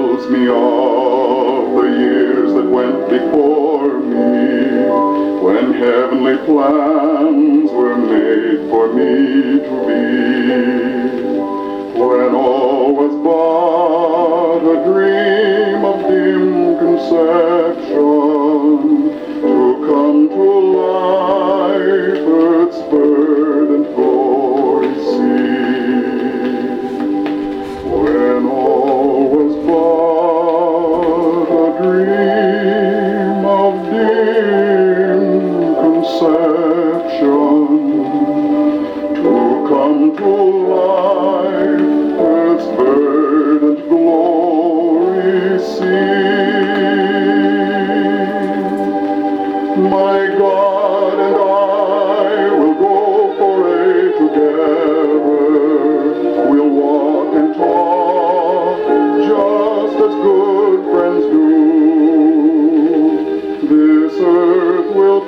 tells me of the years that went before me, when heavenly plans were made for me to be, when all was by. Deus.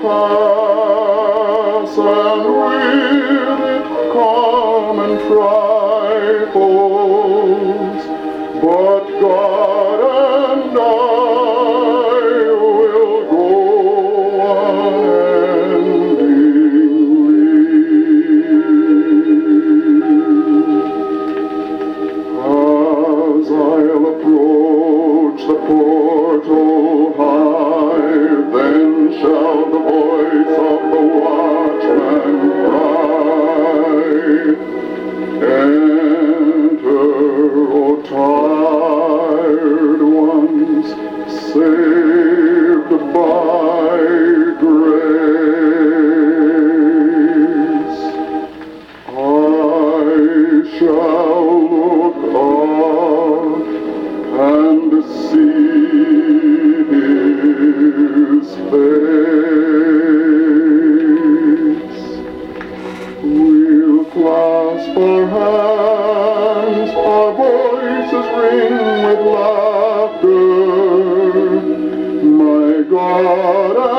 pass, and with it come and trifle. shall the boy laughter. My God.